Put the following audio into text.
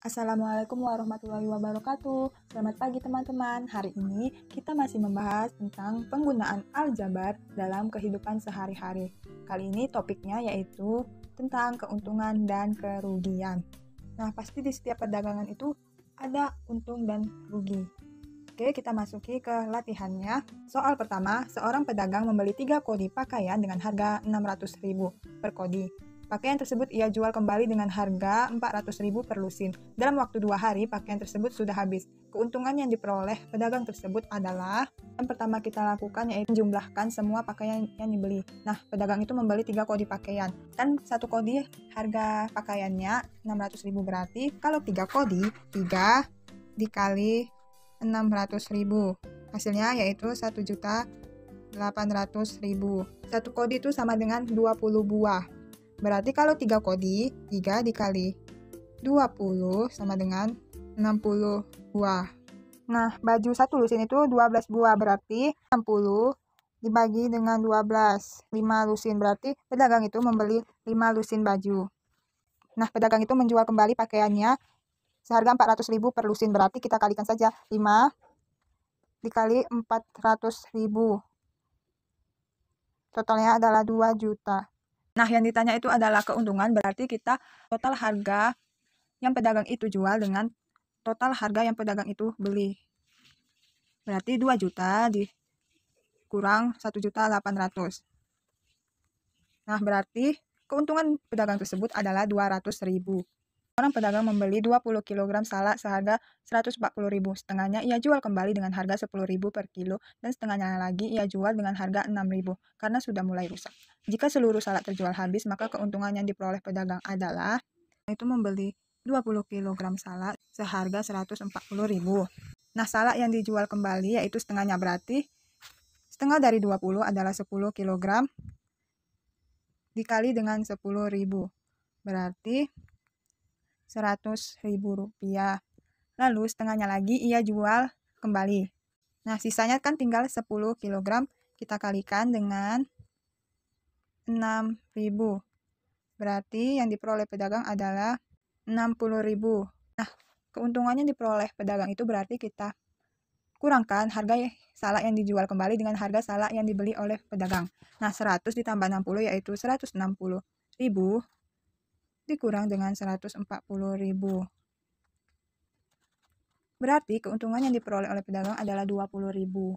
Assalamualaikum warahmatullahi wabarakatuh. Selamat pagi teman-teman. Hari ini kita masih membahas tentang penggunaan aljabar dalam kehidupan sehari-hari. Kali ini topiknya yaitu tentang keuntungan dan kerugian. Nah, pasti di setiap perdagangan itu ada untung dan rugi. Oke, kita masuki ke latihannya. Soal pertama, seorang pedagang membeli 3 kodi pakaian dengan harga 600.000 per kodi. Pakaian tersebut ia jual kembali dengan harga 400.000 per lusin. Dalam waktu dua hari, pakaian tersebut sudah habis. Keuntungan yang diperoleh pedagang tersebut adalah yang pertama kita lakukan yaitu menjumlahkan semua pakaian yang dibeli. Nah, pedagang itu membeli tiga kodi pakaian. Dan satu kodi harga pakaiannya 600.000 berarti kalau tiga kodi, 3 dikali 600.000. Hasilnya yaitu 1 juta 800 ribu. Satu kodi itu sama dengan 20 buah. Berarti kalau 3 kodi, 3 dikali 20 sama dengan 60 buah. Nah, baju satu lusin itu 12 buah, berarti 60 dibagi dengan 12. 5 lusin, berarti pedagang itu membeli 5 lusin baju. Nah, pedagang itu menjual kembali pakaiannya seharga 400.000 per lusin, berarti kita kalikan saja 5 dikali 400.000. Totalnya adalah 2 juta. Nah, yang ditanya itu adalah keuntungan, berarti kita total harga yang pedagang itu jual dengan total harga yang pedagang itu beli. Berarti 2 juta dikurang 1 juta 800. Nah, berarti keuntungan pedagang tersebut adalah 200 ribu. Orang pedagang membeli 20 kg salak seharga 140.000. Setengahnya ia jual kembali dengan harga 10.000 per kilo dan setengahnya lagi ia jual dengan harga 6.000 karena sudah mulai rusak. Jika seluruh salak terjual habis, maka keuntungan yang diperoleh pedagang adalah itu membeli 20 kg salak seharga 140.000. Nah, salak yang dijual kembali yaitu setengahnya berarti setengah dari 20 adalah 10 kg dikali dengan 10.000. Berarti Rp100.000. Lalu setengahnya lagi ia jual kembali. Nah, sisanya kan tinggal 10 kg. Kita kalikan dengan 6.000. Berarti yang diperoleh pedagang adalah 60.000. Nah, keuntungannya diperoleh pedagang itu berarti kita kurangkan harga salak yang dijual kembali dengan harga salak yang dibeli oleh pedagang. Nah, 100 ditambah 60 yaitu 160.000 dikurang dengan 140.000. Berarti keuntungan yang diperoleh oleh pedagang adalah 20.000.